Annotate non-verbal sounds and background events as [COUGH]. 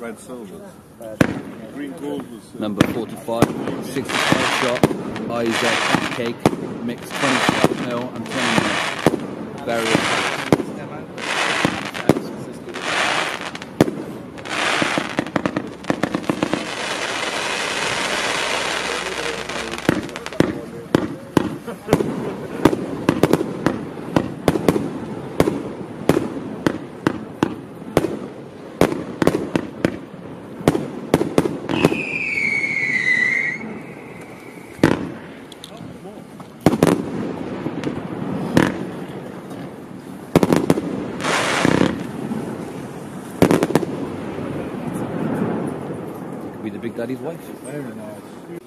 red silvers. Green gold was. Uh, Number 45, 65 shot, IZ cake, mixed 27 mil and 20 mil. Very attractive. [LAUGHS] the Big Daddy's wife. very nice.